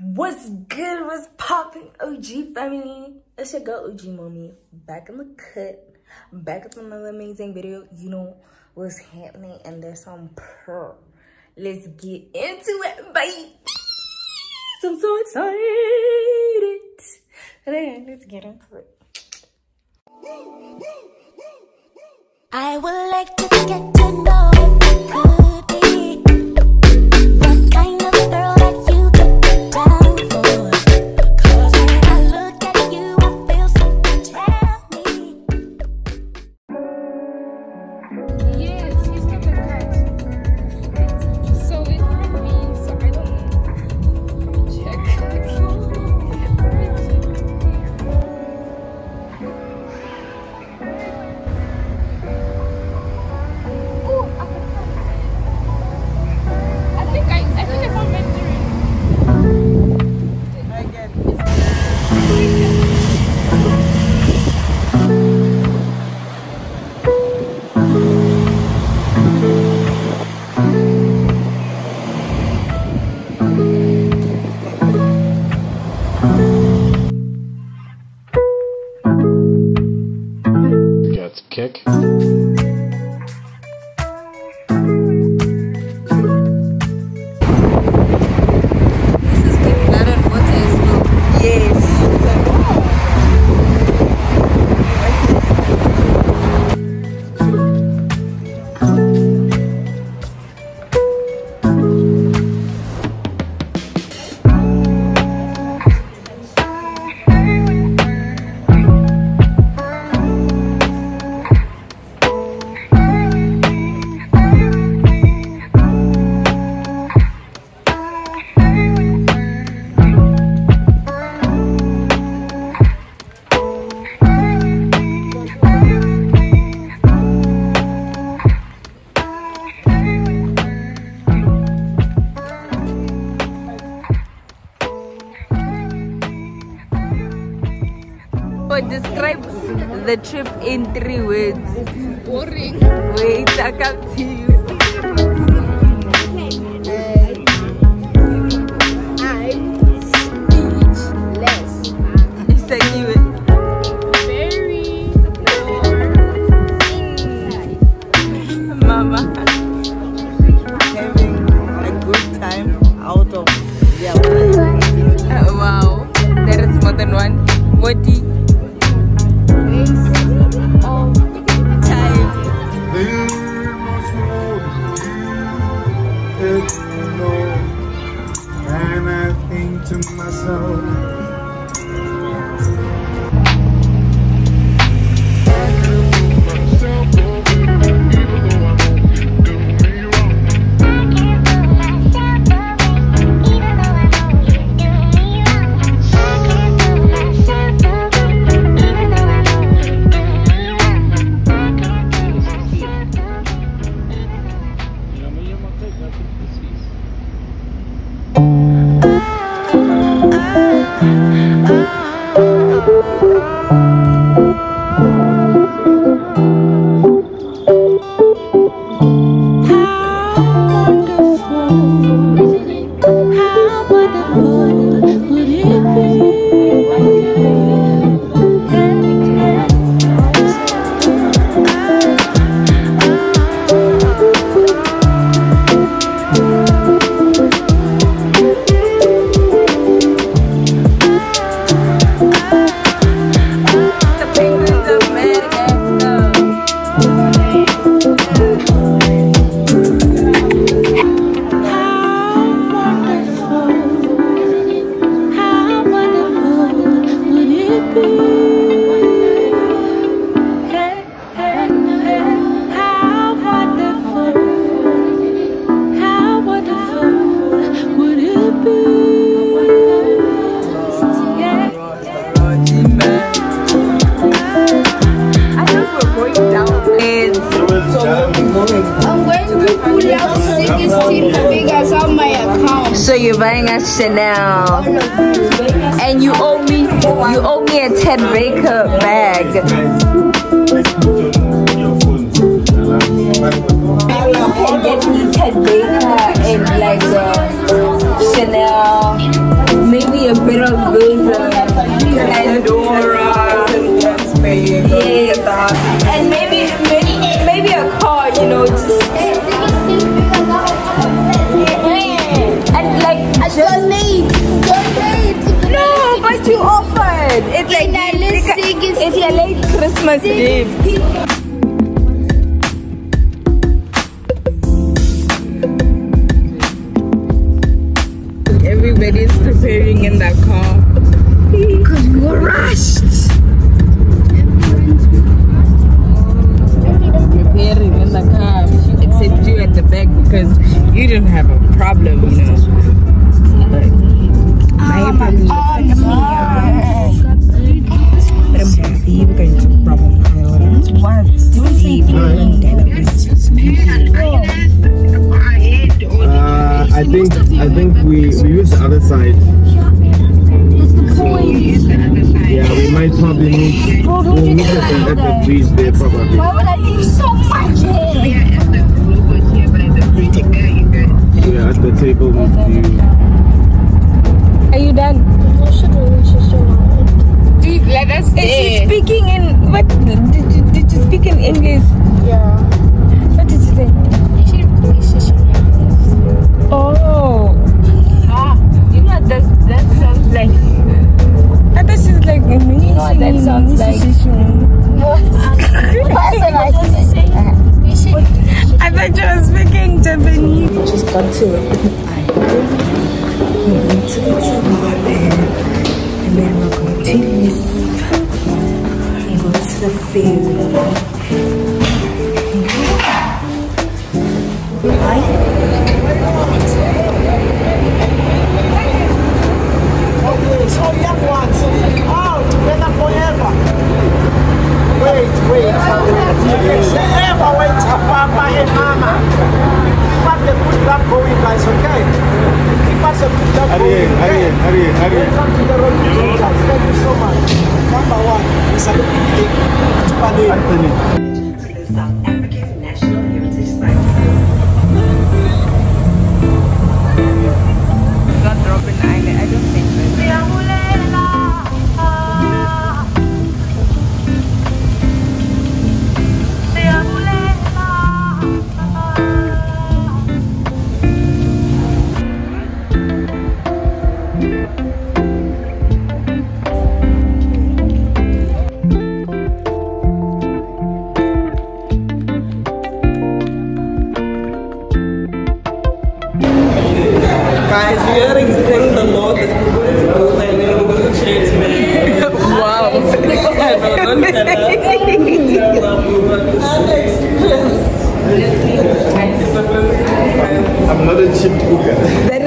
What's good? What's popping? OG family. It's your girl OG mommy. Back in the cut. Back with another amazing video. You know what's happening and there's some per. Let's get into it, baby. I'm so excited. Then let's get into it. I would like to get to Got kick. The trip in three words. Boring. Wait, I come to you. Myself, How buying a Chanel, and you owe me, you owe me a Ted Baker bag. Maybe I can get me Ted Baker and like a Chanel maybe a bit of those uh, Pandora. Yes. Christmas gift. Everybody's preparing in the car because we were rushed. Preparing in the car, except you at the back because you didn't have a problem, you know. But my problem I think we we use the other side. Yeah, we might probably meet. We'll meet at the, at the bridge there probably. Yeah, at the table with you. Are you done? Dude, let us Is she speaking in what? Did you, did you speak in English? Yeah. What did you say? Oh. Ah, you know that that sounds like. I thought she's like amazing. No, that sounds like. I thought you were speaking Japanese. Just got to the good luck going, Ariel, okay? Ariel, Ariel, Ariel. Welcome to the road, guys. Thank you so much. Number one, is a big Tubalin. Anthony. Guys, we are thank the Lord that we're going to go there and we're going to change me. Wow. No, don't tell her. I'm not a cheap cooker.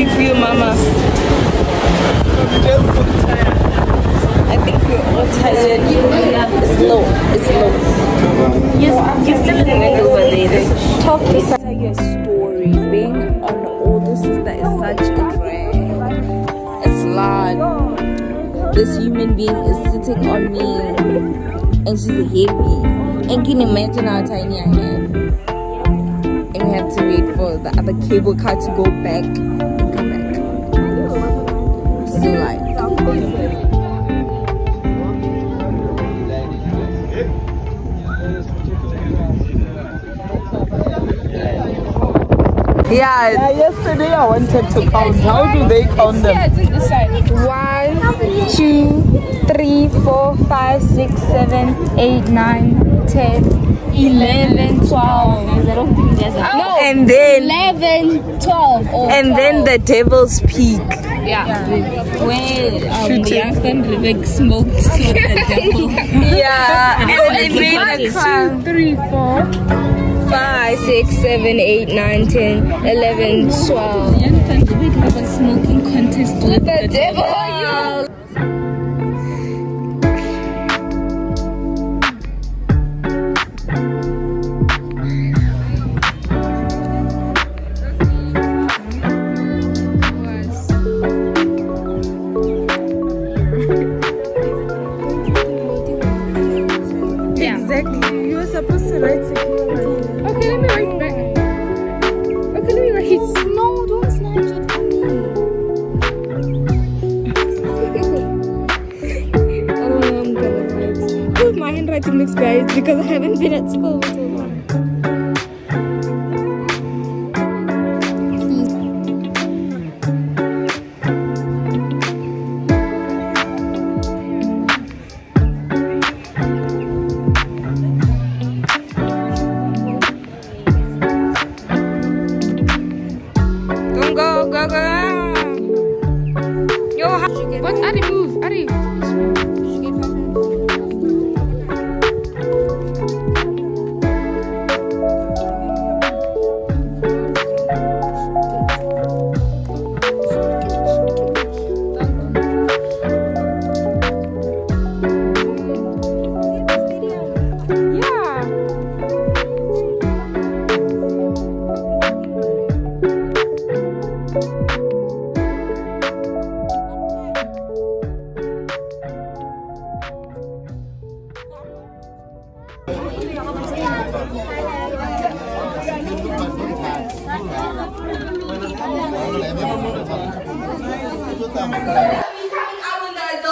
Yeah. So how do you feel, Mama? I think we're all tired. It's low. It's low. Yes, you're still in the window over there. This talk to tell your story. Being an older sister is such a drag. It's large. This human being is sitting on me, and she's heavy. And can you imagine how tiny I am? And we have to wait for the other cable car to go back and come back. So like. Yeah, Yeah, yesterday I wanted to count. How do they count them? One, two, three, four, five, six, seven, eight, nine, ten, eleven, twelve. No, and then eleven, twelve. Oh, and then the devil's peak. yeah, where um, the youngster Rebecca smoked so the devil. Yeah, and then they made a clown. three, four, five, six, seven, eight, nine, ten, eleven, twelve. Young fans, we have a smoking contest with The devil, been at school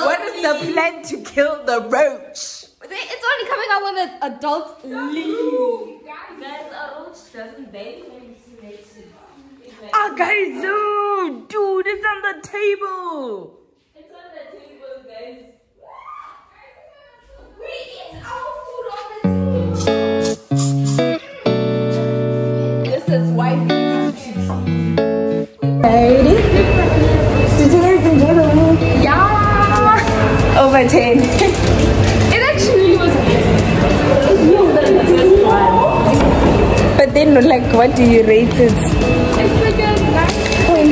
What is the plan to kill the roach? It's only coming out when the adults leave. Ah, guys, dude, dude, it's on the table. But like, what do you rate it? It's like a nine.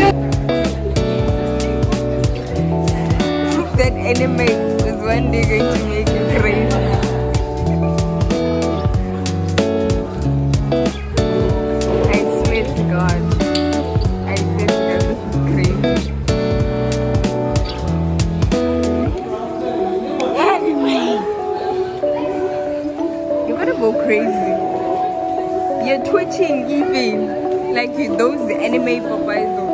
That anime is one day going to make you crazy. I swear to God. I swear to God, this is crazy. You're gonna go crazy. Twitching even. Like those anime Popeyes